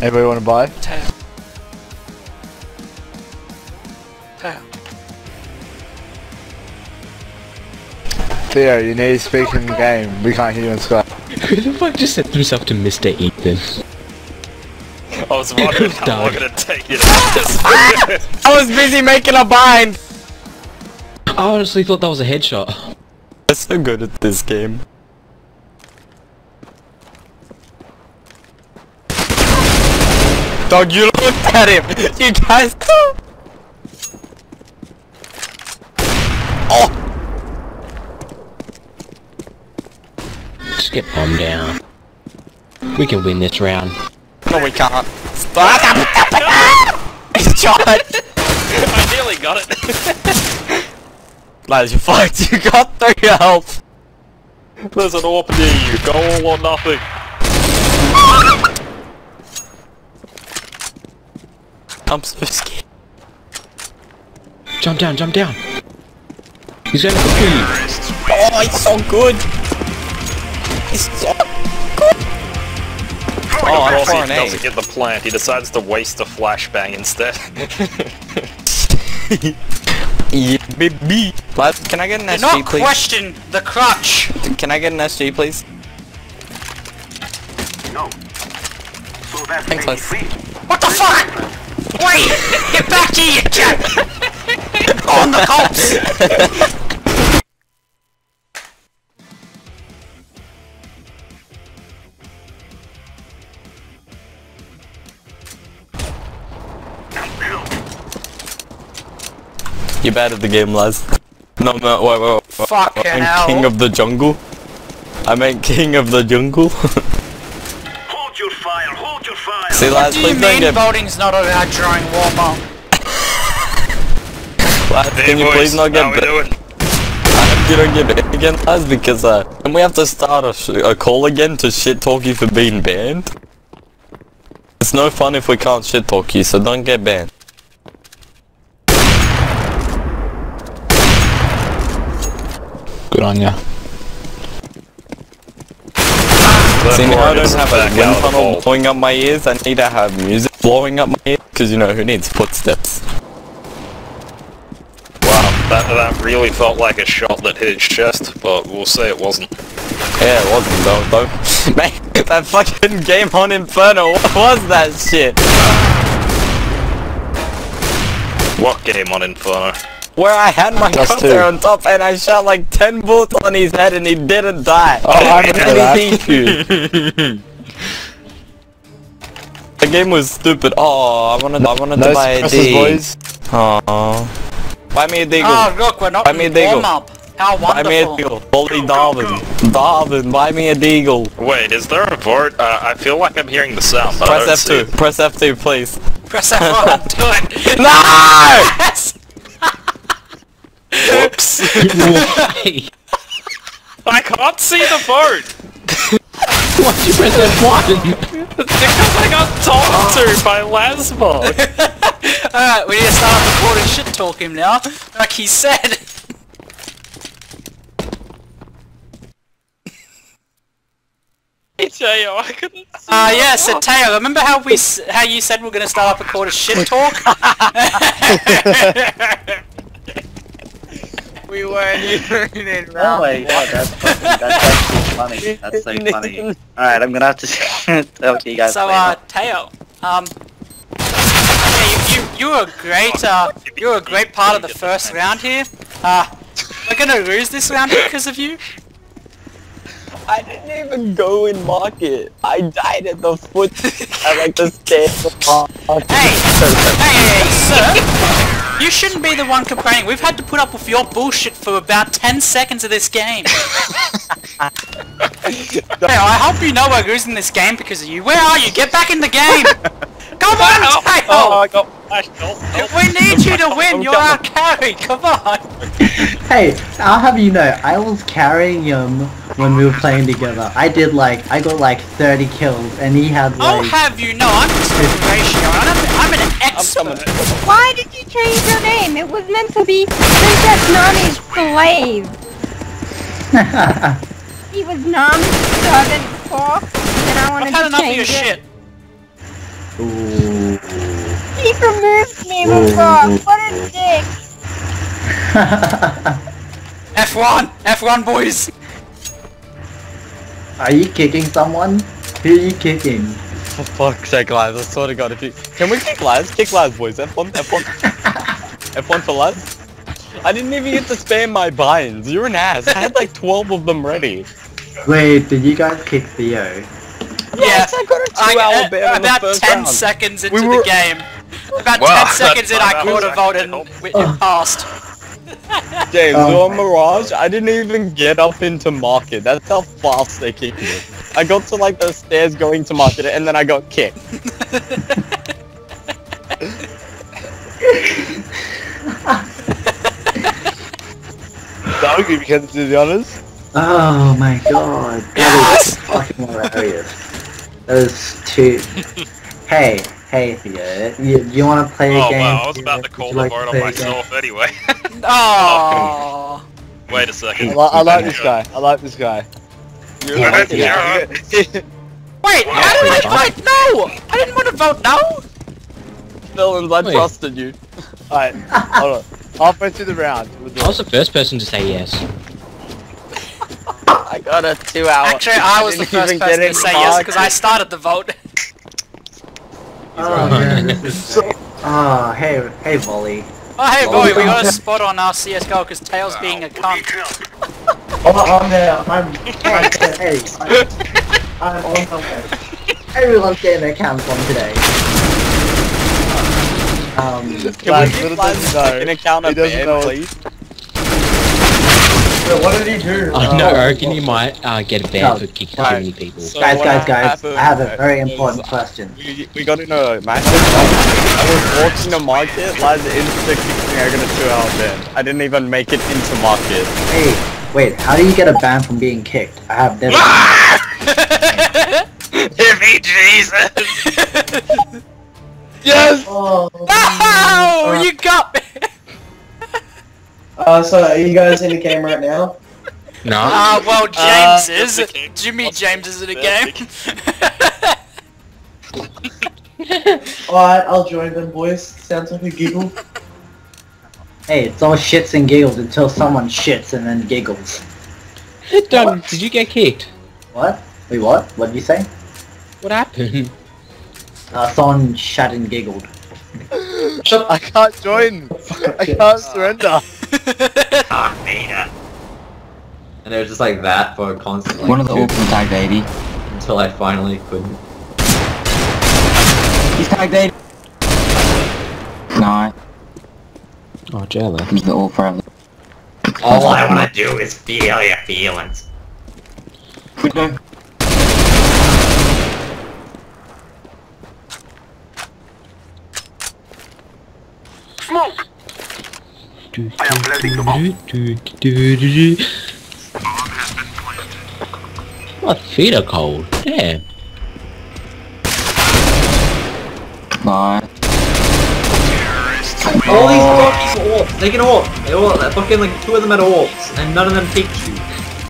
Anybody want to buy? Tail. Tail. Theo, you need to speak in the game. We can't hear you on Skype. Who the fuck just sent himself to Mr. Ethan? I was wondering how long Dog. it'd take you to. I was busy making a bind! I honestly thought that was a headshot. I'm so good at this game. Dog, you looked at him! You guys... Oh! Just get bombed down. We can win this round. No, we can't. Stop! Shot! I nearly got it. Lads, you fucked. You got three health. There's an AWP near you. Go all or nothing. I'm so scared. Jump down, jump down. He's gonna kill you. Oh, he's so good. He's so good. Oh, I'm Of course far he doesn't get the plant. He decides to waste a flashbang instead. Yeah, baby. Lads, can I get an Do SG, not please? question the crutch. Can I get an SG, please? No. So that's Thanks, maybe lads. three. What the fuck? Wait! Get back here, you cat! On the cops! You're bad at the game, lads. No, no, wait, wait, wait. Fucking I'm hell. king of the jungle. I meant king of the jungle. Hold your fire, hold your fire. See, What lads, do you mean get... voting's not allowed during warm-up? Lads, Hey can you please not get... how we? I hope you don't get banned again, lads, because, uh... And we have to start a, sh a call again to shit talk you for being banned. It's no fun if we can't shit talk you, so don't get banned. Good on ya. See, now I don't have a wind tunnel blowing up my ears, I need to have music blowing up my ears, because, you know, who needs footsteps? Wow, that, that really felt like a shot that hit his chest, but we'll say it wasn't. Yeah, it wasn't though, though. Man, that fucking game on Inferno, what was that shit? What game on Inferno? Where I had my Just cutter two. on top and I shot like 10 bullets on his head and he didn't die. Oh, I remember that. Anything. the game was stupid. Oh, I wanted, I wanted No to buy a suppressors, D. boys. Aww. Buy me a deagle. Oh, look, we're not Buy me a in deagle. warm-up. How buy me a wonderful. deagle. Holy Darwin. Darwin, buy me a deagle. Wait, is there a vote? Uh, I feel like I'm hearing the sound, but I don't Press see F2. Press F2, please. Press F1, do it. No! Yes! it. Whoops! Why? I can't see the vote! Why'd you press F1? Because I got talked to by Lasmo! Alright, we need to start recording shit talk him now, like he said. Teo, I couldn't Ah, uh, yeah, so Teo, remember how we s- how you said we're gonna start up recording shit talk? We weren't even in Oh my god, that's fucking, that's funny. That's so funny. Alright, I'm gonna have to talk to you guys so, later. uh, Teo, um, yeah, you, you, you were a great, uh, you were a great part of the first round here. Uh, we're gonna lose this round because of you. I didn't even go in market. I died at the foot. I like the stairs. Hey, hey, hey, sir! You shouldn't be the one complaining. We've had to put up with your bullshit for about 10 seconds of this game. hey, I hope you know we're losing this game because of you. Where are you? Get back in the game! Come on, Oh, oh Tail! Oh, I got flashed. Help, help. We need you to win! You're our carry! Come on! Hey, I'll have you know, I was carrying him when we were playing together. I did like, I got like 30 kills, and he had oh, I'll have you know, I'm just a ratio. I'm, I'm an expert. Why did you change your name? It was meant to be Princess Nami's slave. He was Nami's servant before, and I I've wanted had to enough of change your it. shit. Ooh. He removed me before. What a dick. F1! F1 boys! Are you kicking someone? Who are you kicking? For fuck's sake, lads, I swear to god, if you- Can we kick lads? Kick lads, boys. F1, F1. F1 for lads? I didn't even get to spam my binds. You're an ass. I had like 12 of them ready. Wait, did you guys kick Theo? Yeah, I got a I, two-hour uh, ban in about first 10 round. seconds into We the game. About Wow, 10 seconds in, I that- a vote voted and wi- it passed. James, um, you're a my Mirage. I didn't even get up into market. That's how fast they kicked me. I got to like the stairs going to market and then I got kicked. That would give you to be honest. Oh my god, that is fucking hilarious. That is too... hey, hey Theo, you, you wanna play a Oh game? wow, I was Theo? about to call you the like vote on play a game? myself anyway. Oh. Wait a second. li- I like this guy. I like this guy. You're Yeah, like, yeah. Wait, how did I vote no? I didn't want to vote no. Villains, I Wait. trusted you. Alright, hold on. Halfway through the round. I was the first person to say yes. I got a two hour. Actually, I was the first person to say yes because I started the vote. Oh, man, so... Oh, hey, hey, Volley. Oh hey boy, we got a spot on our CSGO because Tails being a cunt. Oh, I'm there. I'm, I'm there. Hey, I'm, I'm on the way. Everyone's getting their cams on today. Um, Can Lads, we little get Lads does he know, an account he of doesn't ban, know- please? what did he do? I know, I reckon you might uh, get banned for kicking too many people. So Guys, guys, guys, happened I have a very important question. We, we got in a match. I was walking to market, lads insta kicked me, I got a two hour ban. I didn't even make it into market. Hey, wait, how do you get a ban from being kicked? I have never... Give me Jesus! Yes! oh, Oh, you got me! Uh, so are you guys in the game right now? No. Ah, well, James Uh, is. that's okay. Jimmy James is in a game. Alright, I'll join them boys. Sounds like a giggle. Hey, it's all shits and giggles until someone shits and then giggles. Doug, did you get kicked? What? Wait, what? What did you say? What happened? Uh, someone shat and giggled. I can't join. I can't surrender. And it was just like that for a constant like, One of the two- open tagged 80. until I finally couldn't. He's tagged 80. No, Oh, jello. he's the all forever. All I wanna do is feel your feelings. Window. Smoke! I am planting the bomb. My feet are cold. Damn. No. All these fucking orcs, they can orc. They all, fucking like two of them had orcs, and none of them picked you.